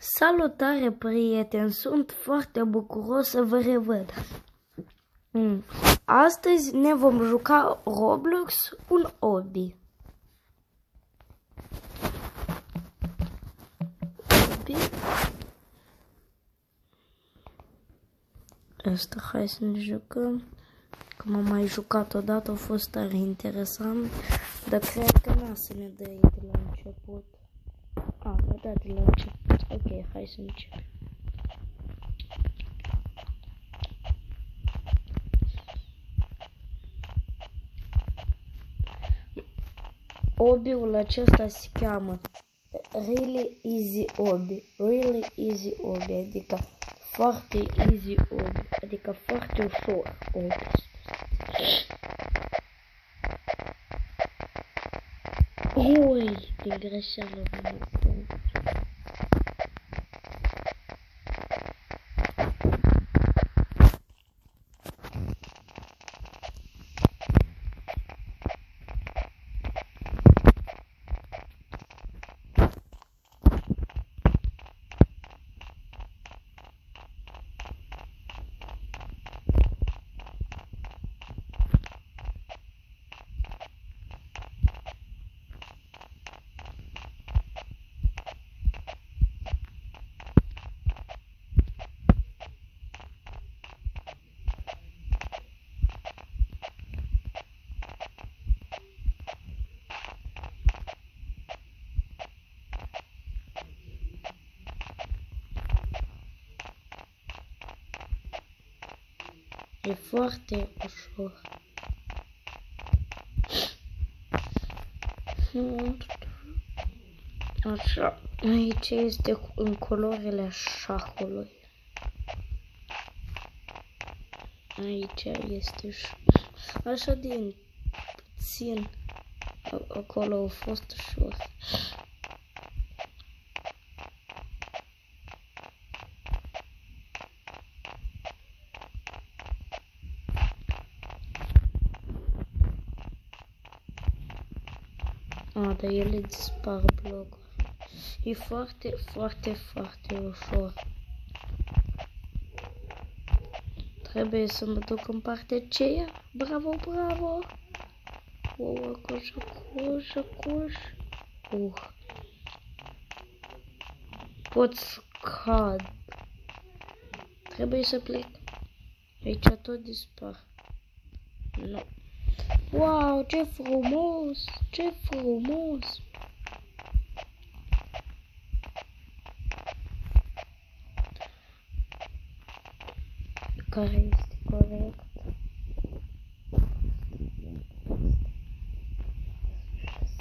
Salutare, prieteni! Sunt foarte bucuros să vă revăd. Mm. Astăzi ne vom juca Roblox un obi. Obi. Asta, hai să ne jucăm. Cum am mai jucat odată, a fost tare interesant, dar cred că n-a să ne dă de la început. A, a dat de la început. Ok, hai să începem. Obiul acesta se cheamă Really Easy Obi. Really Easy Obi, adică foarte easy obi, adică foarte ușor obi. Ui, din greșeală mă E foarte ușor. Așa, aici este în culorile șahului. Aici este și așa din puțin acolo a fost ușor. A, dar ele dispar blocul. E foarte, foarte, foarte ușor. Trebuie să mă duc în partea aceea. Bravo, bravo! Oh, coș, coș, coș. Uh. Pot scad. Trebuie să plec. Aici tot dispar. Nu. No. Wow, ce frumos! Ce frumos! Care este corect?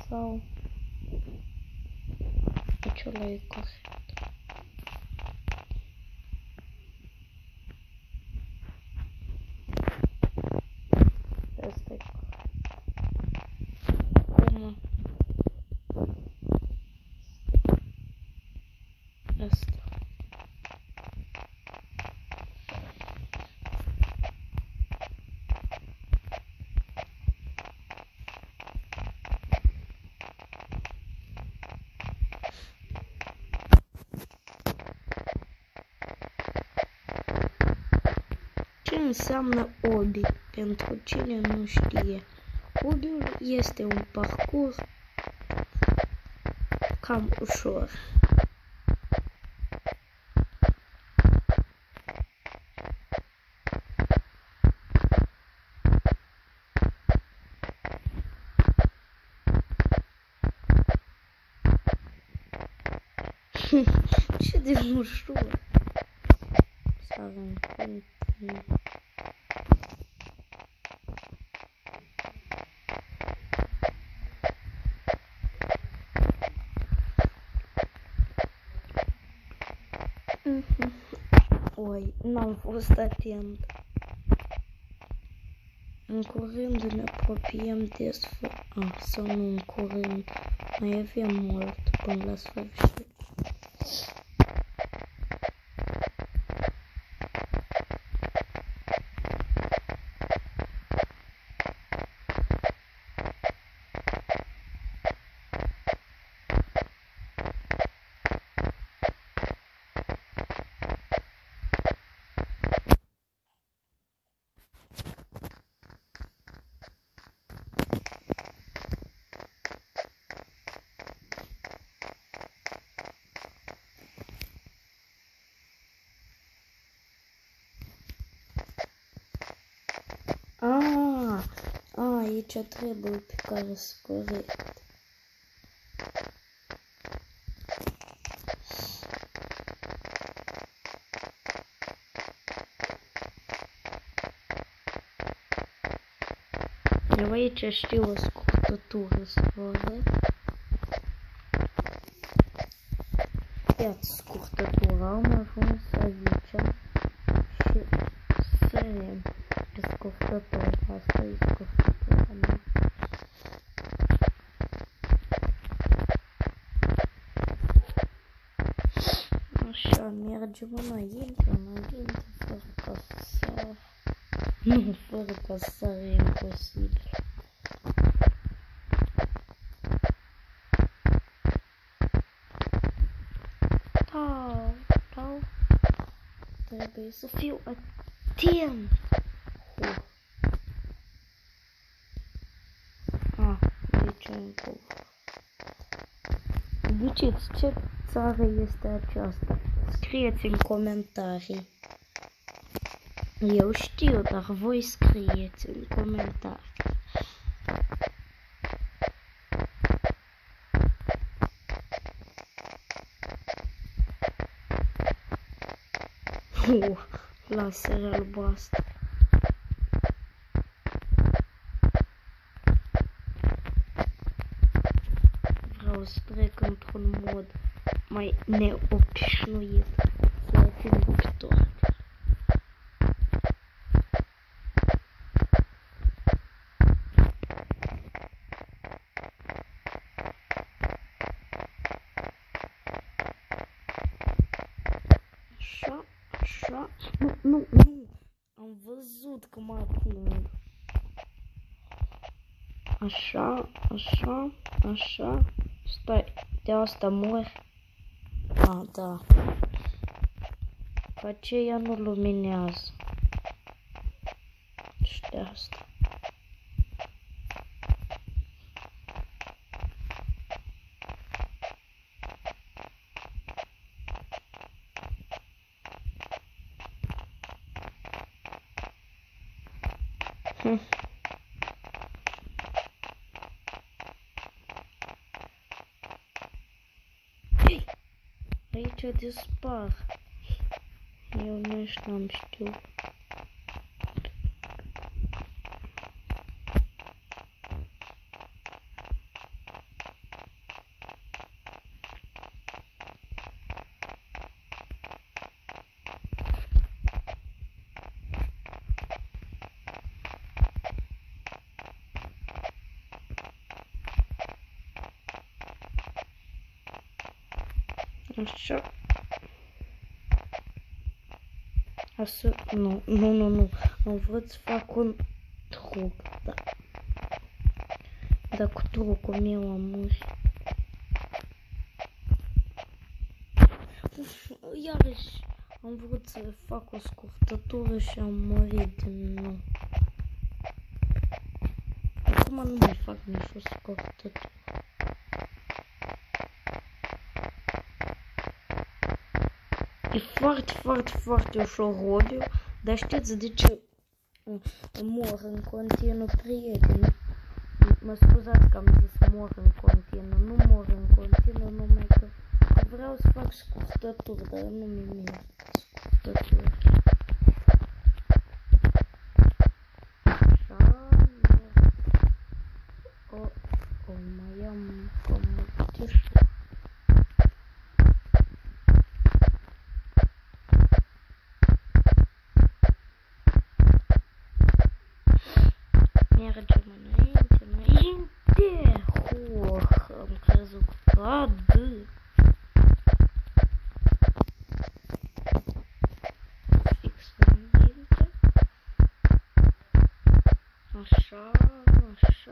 Sau... Deci e corect. Înseamnă obi pentru cine nu știe? Obiul este un parcurs cam ușor. Ce de ușor! Să avem cum... Oi, n-am fost atent. În curând ne apropiem de sfârșit. Ah, sau nu în curând. Mai avem mult până la sfârșit. ce trebuie pe care să corect. Eu aici știu o scurtătură să vă arăt. Iată scurtătura, am ajuns aici și sărim pe scurtătura. Asta e scurtătura mea. Așa, mergem înainte, înainte, fără ca să... Nu, fără ca să e imposibil. Tau, tau. Trebuie să fiu atent. Hu. Ah, aici încă. Ghiciți ce țară este aceasta? Scrieți în comentarii. Eu știu, dar voi scrieți în comentarii. Uh, laser albastru. Vreau să trec într-un mod mai neobișnuit. Să fim luptori. Așa, așa. Nu, nu, nu. Am văzut că mă ating. Așa, așa, așa. Stai, de asta mor. A, da. Că aceea nu luminează. Și de asta. Dispar. Eu nu știam știu. Așa. Așa, nu, nu, nu, nu. Am vrut să fac un truc, da. Dar cu trucul meu am murit. Uf, iarăși am vrut să fac o scurtătură și am murit din nou. Acum nu mai fac nici o scurtătură. E foarte, foarte, foarte ușor hobby dar știți de ce mor în continuu prieteni? Mă scuzați că am zis mor în continuu, nu mor în continuu, numai că vreau să fac scurtături, dar nu mi merg scurtături. Așa, o, o, mai am cam multe Mergem înainte, înainte. Oh, am crezut că ad. Fix înainte. Așa, așa,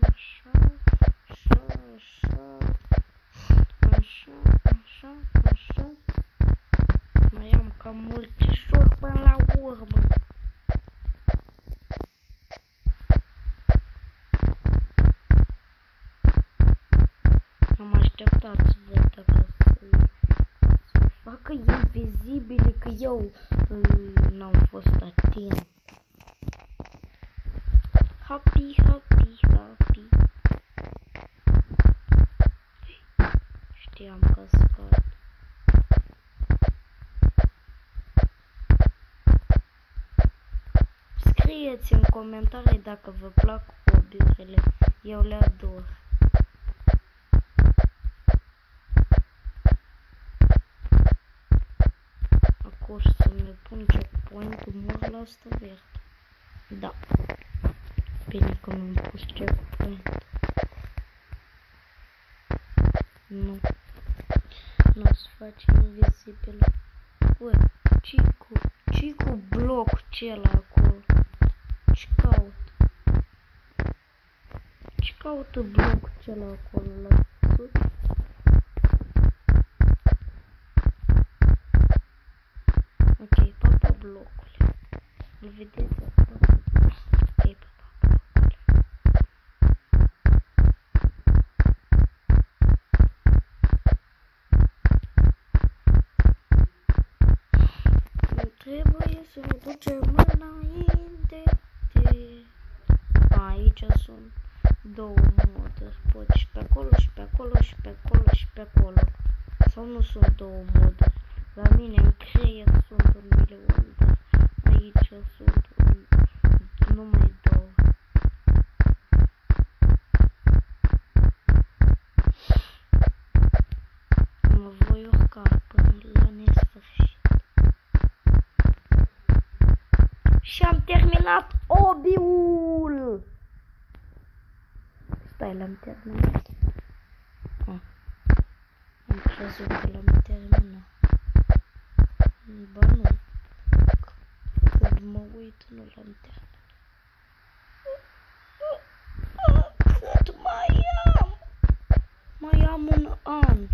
așa, așa, așa, așa, așa, așa. Mai am cam multișor până la urmă. Am așteptat să văd dacă să, să facă invizibile că eu n-am fost atent. Happy, happy. happy. Știam că scad. Scrieți în comentarii dacă vă plac hobby-urile. Eu le ador. Acum să-mi pun checkpoint-ul mur la asta verde. Da. Bine că mi-am pus checkpoint. Nu. Nu o să faci invizibil. Ui, ce cu, ce cu bloc cel acolo? Ce caut? Ce caută bloc cel acolo la sus? Ok, papa blocule. Îl vedeți două moduri. La mine în creier sunt un milion, dar aici sunt un... numai două. Mă voi urca până la nesfârșit. Și am terminat obiul! Stai, l-am terminat. Ah. Am crezut că l-am terminat. Ba nu. Când mă uit, nu l-am terminat. Cât mai am? Mai am un an.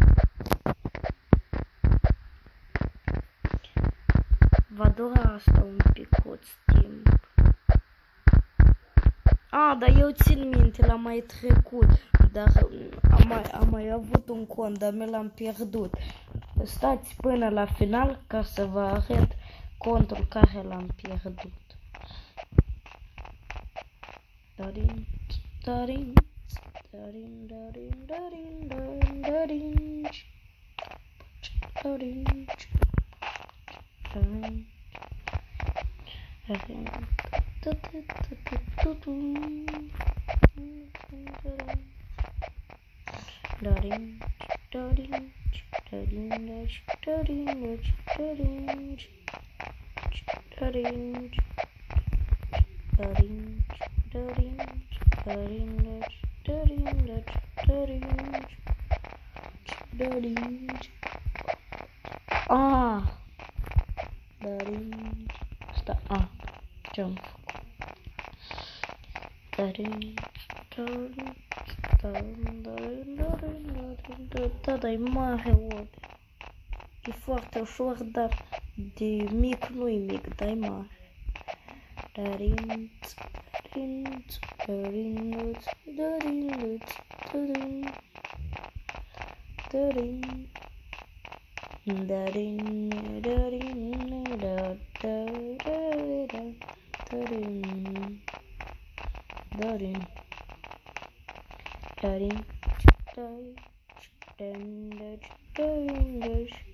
Va dura asta un picuț timp. A, dar eu țin minte, l-am mai trecut, dar am mai, am mai avut un cont, dar mi l-am pierdut. Stați până la final ca să vă arăt contul care l-am pierdut. Darin, darin, darin, darin, darin, darin, darin, darin, darin, darin. Darin, darin, darin, Ah, daddy, stop. Ah, jump. Daddy, daddy. Da, e mare ori. E foarte ușor, dar de mic nu e mic, dar e mare. Darin, darin, darin, darin, darin, darin. Darin, darin, da, da, da, da, darin, darin, çıktarım çıktarım çıktarım çıktarım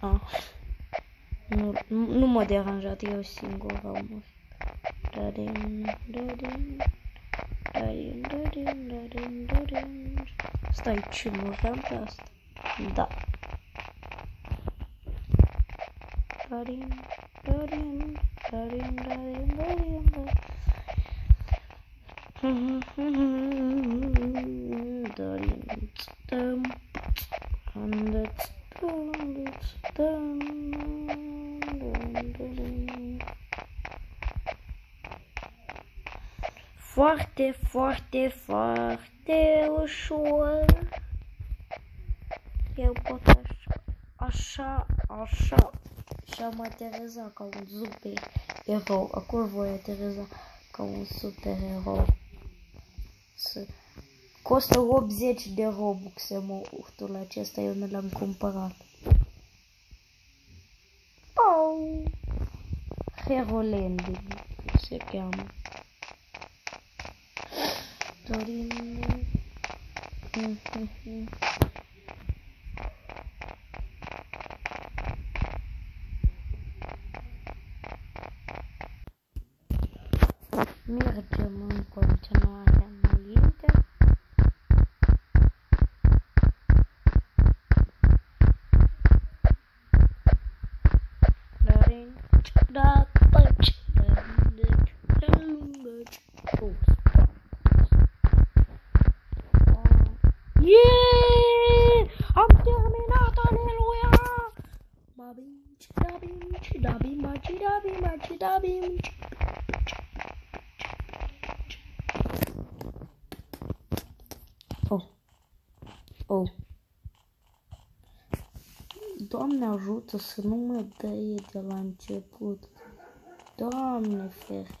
ah. Nu, nu m-a deranjat, eu singur am murit. Darin, darin, darin, darin, darin, darin. Stai, ce muream pe asta? Da. Darin, darin, darin, darin, darin, darin. Foarte, foarte, foarte ușor. Eu pot așa, așa, așa. Și am aterizat ca un super erou. Acum voi ateriza ca un super erou. Costă 80 de Robux urtul acesta, eu nu l-am cumpărat. Oh! Hero Landing se cheamă. not in there. Mira, Oh. Doamne ajută să nu mă dă de la început. Doamne fere.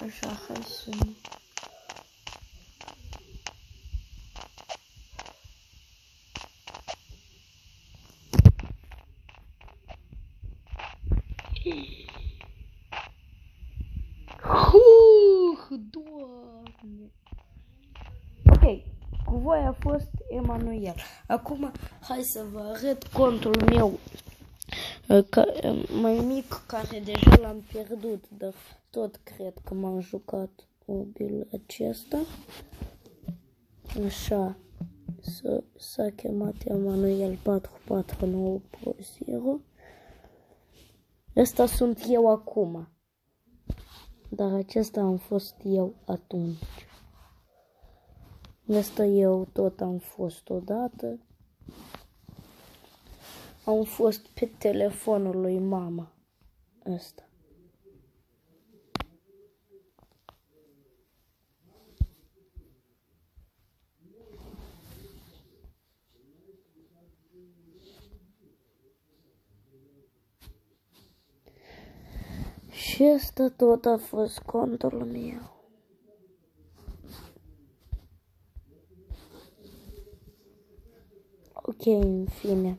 Așa, hai să... Huh, doamne! Ok, cu voi a fost Emanuel. Acum, hai să vă arăt contul meu ca, mai mic, care deja l-am pierdut, dar tot cred că m-am jucat mobil acesta. Așa, s-a chemat Emanuel 4490. Ăsta sunt eu acum. Dar acesta am fost eu atunci. Ăsta eu tot am fost odată. Am fost pe telefonul lui mama. Ăsta. Și asta tot a fost contul meu. Ok, în fine.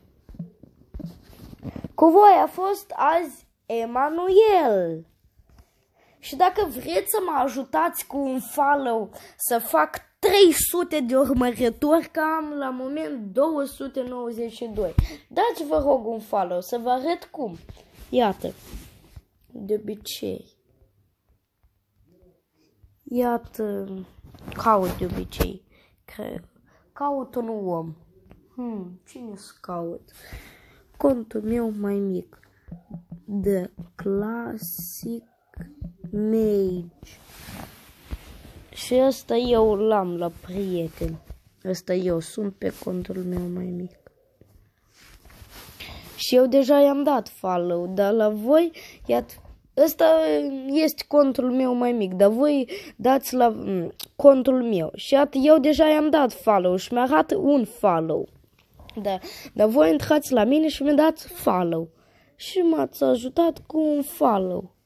Cu voi a fost azi Emanuel. Și dacă vreți să mă ajutați cu un follow să fac 300 de urmăritori, că am la moment 292. Dați vă rog un follow să vă arăt cum. Iată de obicei. Iată, caut de obicei. Cred. Caut un om. Hmm, cine să caut? Contul meu mai mic. The Classic Mage. Și asta eu l-am la prieten. Asta eu sunt pe contul meu mai mic. Și eu deja i-am dat follow, dar la voi, iată, ăsta este contul meu mai mic, dar voi dați la mm, contul meu. Și iată, eu deja i-am dat follow și mi-a arată un follow. Da, dar voi intrați la mine și mi dați follow. Și m-ați ajutat cu un follow.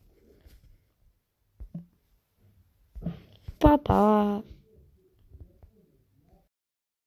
Pa, pa!